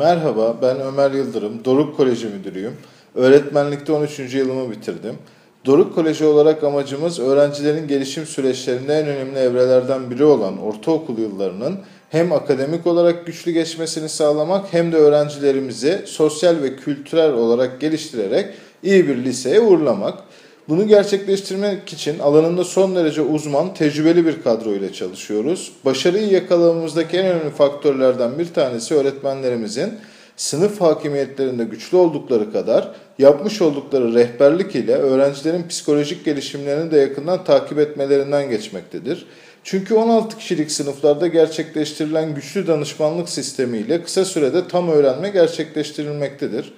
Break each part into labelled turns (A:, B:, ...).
A: Merhaba, ben Ömer Yıldırım, Doruk Koleji Müdürüyüm. Öğretmenlikte 13. yılımı bitirdim. Doruk Koleji olarak amacımız öğrencilerin gelişim süreçlerinde en önemli evrelerden biri olan ortaokul yıllarının hem akademik olarak güçlü geçmesini sağlamak hem de öğrencilerimizi sosyal ve kültürel olarak geliştirerek iyi bir liseye uğurlamak. Bunu gerçekleştirmek için alanında son derece uzman, tecrübeli bir kadro ile çalışıyoruz. Başarıyı yakalamamızdaki en önemli faktörlerden bir tanesi öğretmenlerimizin sınıf hakimiyetlerinde güçlü oldukları kadar yapmış oldukları rehberlik ile öğrencilerin psikolojik gelişimlerini de yakından takip etmelerinden geçmektedir. Çünkü 16 kişilik sınıflarda gerçekleştirilen güçlü danışmanlık sistemiyle kısa sürede tam öğrenme gerçekleştirilmektedir.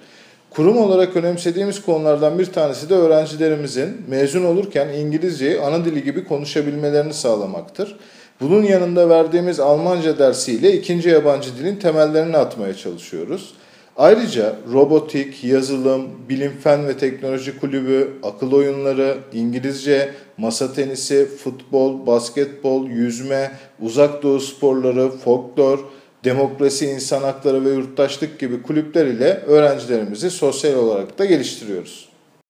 A: Kurum olarak önemsediğimiz konulardan bir tanesi de öğrencilerimizin mezun olurken İngilizceyi ana dili gibi konuşabilmelerini sağlamaktır. Bunun yanında verdiğimiz Almanca dersiyle ikinci yabancı dilin temellerini atmaya çalışıyoruz. Ayrıca robotik, yazılım, bilim fen ve teknoloji kulübü, akıl oyunları, İngilizce, masa tenisi, futbol, basketbol, yüzme, uzak doğu sporları, folklor, demokrasi, insan hakları ve yurttaşlık gibi kulüpler ile öğrencilerimizi sosyal olarak da geliştiriyoruz.